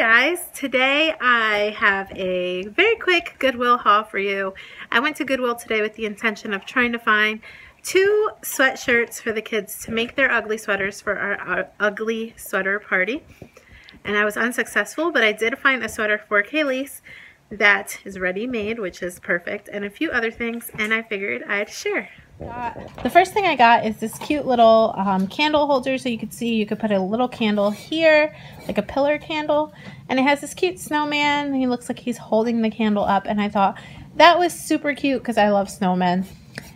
guys, today I have a very quick Goodwill haul for you. I went to Goodwill today with the intention of trying to find two sweatshirts for the kids to make their ugly sweaters for our, our ugly sweater party. And I was unsuccessful, but I did find a sweater for Keillisse that is ready-made, which is perfect, and a few other things, and I figured I'd share. The first thing I got is this cute little um, candle holder. So you could see you could put a little candle here, like a pillar candle. And it has this cute snowman. He looks like he's holding the candle up. And I thought that was super cute because I love snowmen.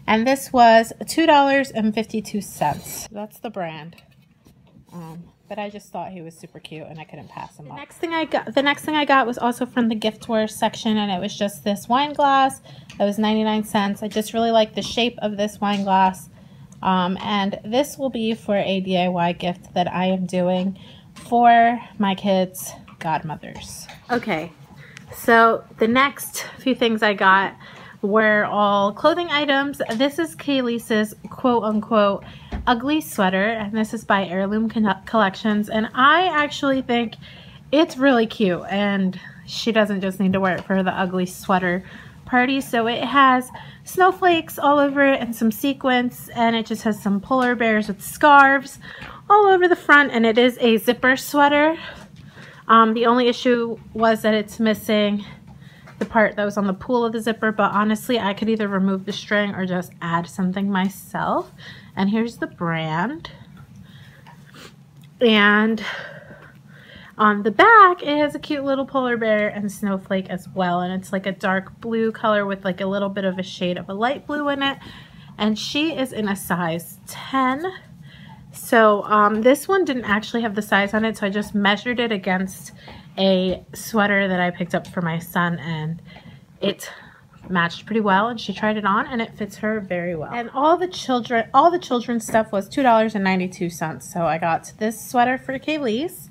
And this was $2.52. That's the brand. Um, but I just thought he was super cute and I couldn't pass him the up. Next thing I got, the next thing I got was also from the giftware section and it was just this wine glass. It was 99 cents. I just really like the shape of this wine glass. Um, and this will be for a DIY gift that I am doing for my kids' godmothers. Okay, so the next few things I got were all clothing items. This is Keillisse quote unquote ugly sweater, and this is by Heirloom Collections. And I actually think it's really cute, and she doesn't just need to wear it for the ugly sweater party. So it has snowflakes all over it and some sequins, and it just has some polar bears with scarves all over the front, and it is a zipper sweater. Um, the only issue was that it's missing the part that was on the pool of the zipper, but honestly, I could either remove the string or just add something myself. And here's the brand. And on the back, it has a cute little polar bear and snowflake as well. And it's like a dark blue color with like a little bit of a shade of a light blue in it. And she is in a size 10. So um, this one didn't actually have the size on it, so I just measured it against a sweater that I picked up for my son and it matched pretty well and she tried it on and it fits her very well. And all the children all the children's stuff was $2.92. So I got this sweater for Keillisse.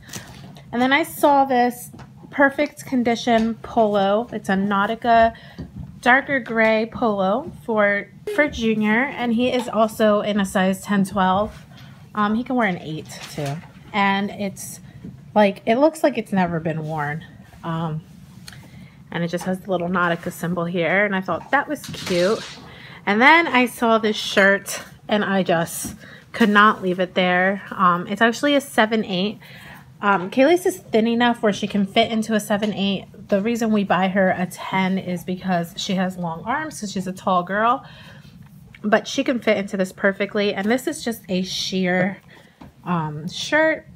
And then I saw this perfect condition polo. It's a Nautica darker gray polo for for Junior and he is also in a size 10 12. Um, he can wear an 8 too. And it's like, it looks like it's never been worn. Um, and it just has the little Nautica symbol here. And I thought that was cute. And then I saw this shirt and I just could not leave it there. Um, it's actually a 7-8. Um, Keillisse is thin enough where she can fit into a 7-8. The reason we buy her a 10 is because she has long arms, so she's a tall girl. But she can fit into this perfectly. And this is just a sheer um, shirt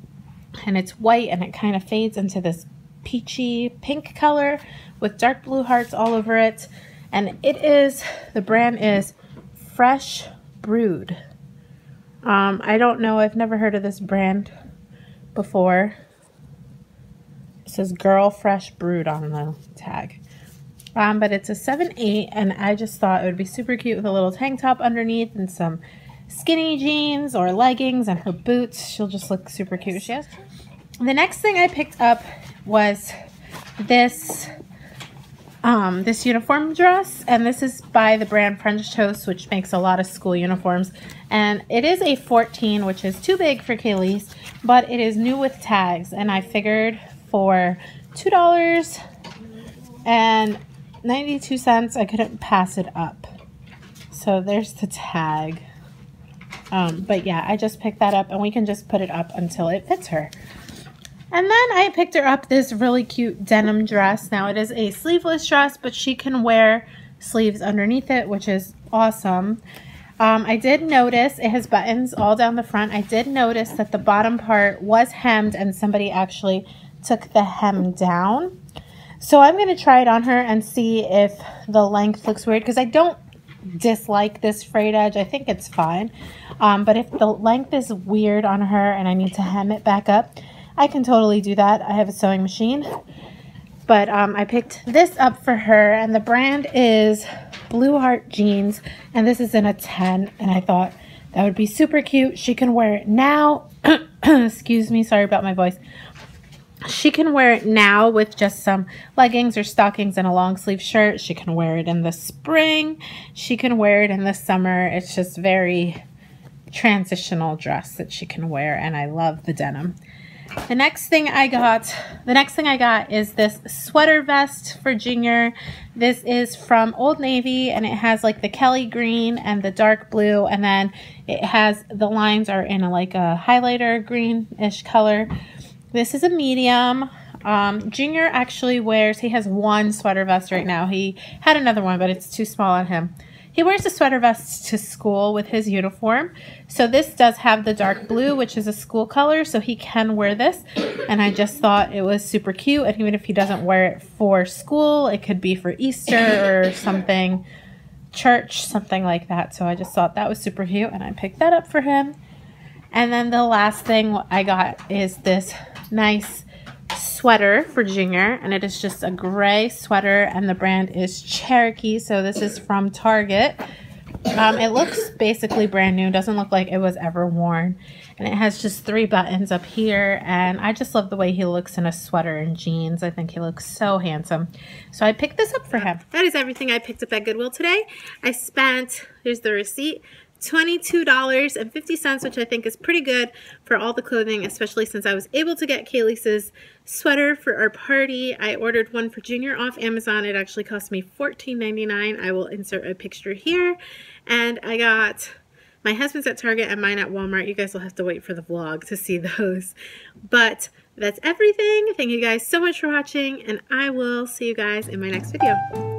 and it's white and it kind of fades into this peachy pink color with dark blue hearts all over it. And it is, the brand is Fresh Brewed. Um, I don't know, I've never heard of this brand before. It says Girl Fresh Brewed on the tag. Um, but it's a 7-8 and I just thought it would be super cute with a little tank top underneath and some skinny jeans or leggings and her boots. She'll just look super cute. She has the next thing I picked up was this um, this uniform dress. And this is by the brand French Toast which makes a lot of school uniforms. And it is a 14 which is too big for Keillisse but it is new with tags. And I figured for two dollars and 92 cents I couldn't pass it up. So there's the tag um, but yeah I just picked that up and we can just put it up until it fits her and then I picked her up this really cute denim dress. Now it is a sleeveless dress, but she can wear sleeves underneath it, which is awesome. Um, I did notice it has buttons all down the front. I did notice that the bottom part was hemmed and somebody actually took the hem down. So I'm going to try it on her and see if the length looks weird because I don't dislike this frayed edge. I think it's fine. Um, but if the length is weird on her and I need to hem it back up, I can totally do that. I have a sewing machine. But um, I picked this up for her, and the brand is Blue Heart Jeans, and this is in a 10, and I thought that would be super cute. She can wear it now. Excuse me, sorry about my voice. She can wear it now with just some leggings or stockings and a long sleeve shirt. She can wear it in the spring. She can wear it in the summer. It's just very transitional dress that she can wear, and I love the denim. The next thing I got, the next thing I got is this sweater vest for Junior. This is from Old Navy and it has like the Kelly green and the dark blue and then it has, the lines are in a, like a highlighter greenish color. This is a medium. Um, Junior actually wears, he has one sweater vest right now. He had another one, but it's too small on him. He wears a sweater vest to school with his uniform. So this does have the dark blue, which is a school color, so he can wear this. And I just thought it was super cute. And even if he doesn't wear it for school, it could be for Easter or something, church, something like that. So I just thought that was super cute and I picked that up for him. And then the last thing I got is this nice sweater for Junior, and it is just a gray sweater, and the brand is Cherokee. So this is from Target. Um, it looks basically brand new. Doesn't look like it was ever worn. And it has just three buttons up here. And I just love the way he looks in a sweater and jeans. I think he looks so handsome. So I picked this up for him. That is everything I picked up at Goodwill today. I spent, here's the receipt, $22.50, which I think is pretty good for all the clothing, especially since I was able to get Keillisse sweater for our party. I ordered one for Junior off Amazon. It actually cost me $14.99. I will insert a picture here. And I got my husband's at Target and mine at Walmart. You guys will have to wait for the vlog to see those. But that's everything. Thank you guys so much for watching, and I will see you guys in my next video.